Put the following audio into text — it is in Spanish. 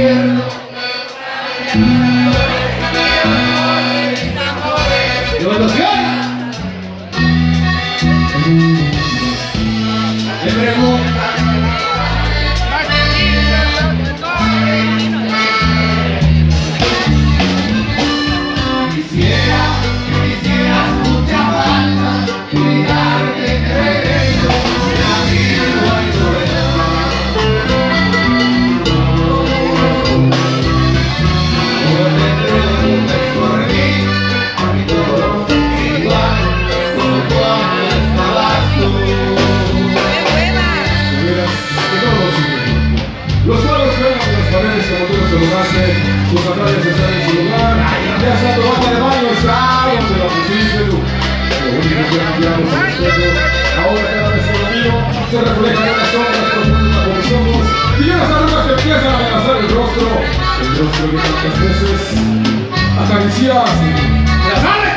Yeah. Tus sandalias están en su lugar, ya sea tu bata de baño está donde la pusiste tú. Lo único que cambiamos es el espejo, ahora cada vez el mío se refleja en las sombras profundas como somos, y ya las arrugas que empiezan a amenazar el rostro, el rostro que tantas veces acaricias. ¡Las